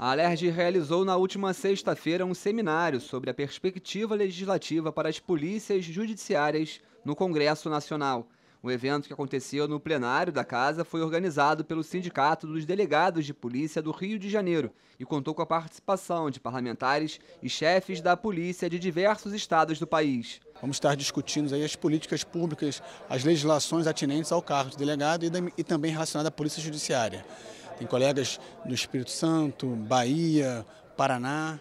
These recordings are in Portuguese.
A Alerj realizou na última sexta-feira um seminário sobre a perspectiva legislativa para as polícias judiciárias no Congresso Nacional. O evento que aconteceu no plenário da casa foi organizado pelo Sindicato dos Delegados de Polícia do Rio de Janeiro e contou com a participação de parlamentares e chefes da polícia de diversos estados do país. Vamos estar discutindo aí as políticas públicas, as legislações atinentes ao cargo de delegado e, também relacionadas à Polícia Judiciária. Tem colegas do Espírito Santo, Bahia, Paraná,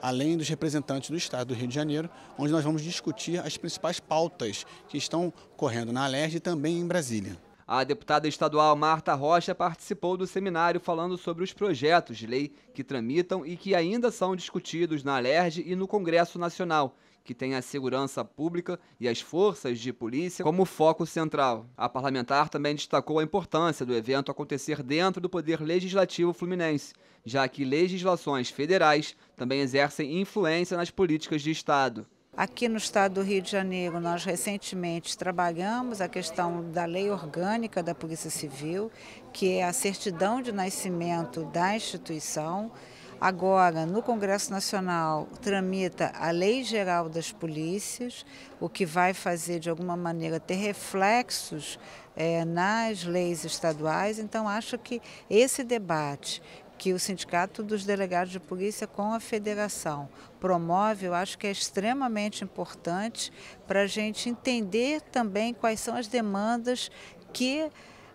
além dos representantes do Estado do Rio de Janeiro, onde nós vamos discutir as principais pautas que estão correndo na Alerj e também em Brasília. A deputada estadual Marta Rocha participou do seminário falando sobre os projetos de lei que tramitam e que ainda são discutidos na Alerj e no Congresso Nacional, que tem a segurança pública e as forças de polícia como foco central. A parlamentar também destacou a importância do evento acontecer dentro do Poder Legislativo Fluminense, já que legislações federais também exercem influência nas políticas de Estado. Aqui no estado do Rio de Janeiro, nós recentemente trabalhamos a questão da lei orgânica da Polícia Civil, que é a certidão de nascimento da instituição. Agora, no Congresso Nacional, tramita a Lei Geral das Polícias, o que vai fazer, de alguma maneira, ter reflexos é, nas leis estaduais. Então, acho que esse debate que o Sindicato dos Delegados de Polícia com a Federação promove, eu acho que é extremamente importante para a gente entender também quais são as demandas que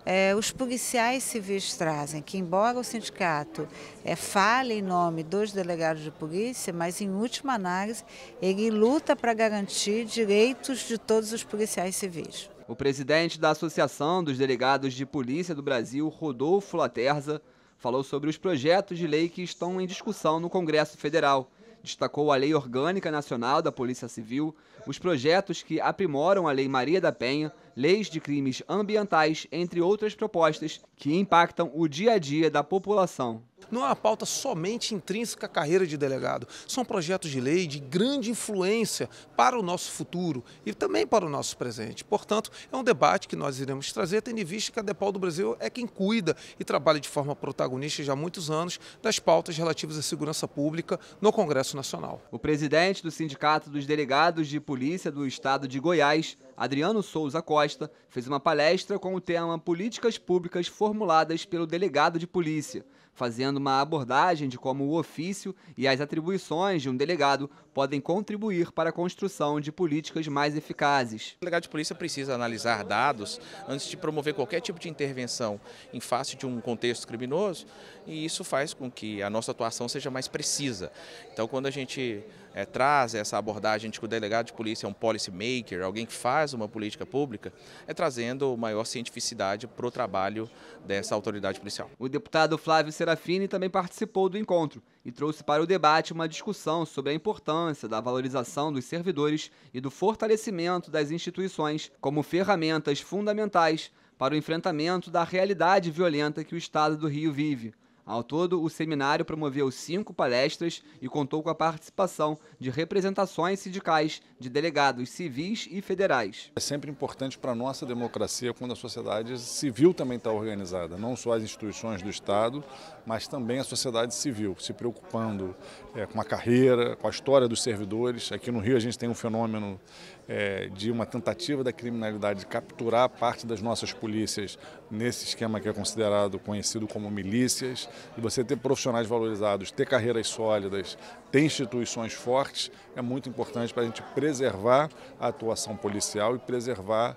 é, os policiais civis trazem, que embora o sindicato é, fale em nome dos delegados de polícia, mas em última análise ele luta para garantir direitos de todos os policiais civis. O presidente da Associação dos Delegados de Polícia do Brasil, Rodolfo Laterza, falou sobre os projetos de lei que estão em discussão no Congresso Federal. Destacou a Lei Orgânica Nacional da Polícia Civil, os projetos que aprimoram a Lei Maria da Penha, leis de crimes ambientais, entre outras propostas que impactam o dia a dia da população. Não é uma pauta somente intrínseca à carreira de delegado. São projetos de lei de grande influência para o nosso futuro e também para o nosso presente. Portanto, é um debate que nós iremos trazer, tendo em vista que a DEPOL do Brasil é quem cuida e trabalha de forma protagonista já há muitos anos das pautas relativas à segurança pública no Congresso Nacional. O presidente do Sindicato dos Delegados de Polícia do Estado de Goiás, Adriano Souza Costa, fez uma palestra com o tema Políticas Públicas formuladas pelo delegado de polícia fazendo uma abordagem de como o ofício e as atribuições de um delegado podem contribuir para a construção de políticas mais eficazes. O delegado de polícia precisa analisar dados antes de promover qualquer tipo de intervenção em face de um contexto criminoso e isso faz com que a nossa atuação seja mais precisa. Então, quando a gente é, traz essa abordagem de que o delegado de polícia é um policy maker, alguém que faz uma política pública, é trazendo maior cientificidade para o trabalho dessa autoridade policial. O deputado Flávio Serafini também participou do encontro e trouxe para o debate uma discussão sobre a importância da valorização dos servidores e do fortalecimento das instituições como ferramentas fundamentais para o enfrentamento da realidade violenta que o Estado do Rio vive. Ao todo, o seminário promoveu cinco palestras e contou com a participação de representações sindicais de delegados civis e federais. É sempre importante para a nossa democracia quando a sociedade civil também está organizada, não só as instituições do Estado, mas também a sociedade civil, se preocupando é, com a carreira, com a história dos servidores. Aqui no Rio a gente tem um fenômeno é, de uma tentativa da criminalidade de capturar parte das nossas polícias nesse esquema que é considerado conhecido como milícias e você ter profissionais valorizados, ter carreiras sólidas, ter instituições fortes, é muito importante para a gente preservar a atuação policial e preservar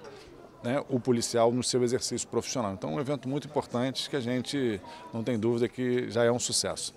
né, o policial no seu exercício profissional. Então, é um evento muito importante que a gente não tem dúvida que já é um sucesso.